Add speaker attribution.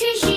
Speaker 1: to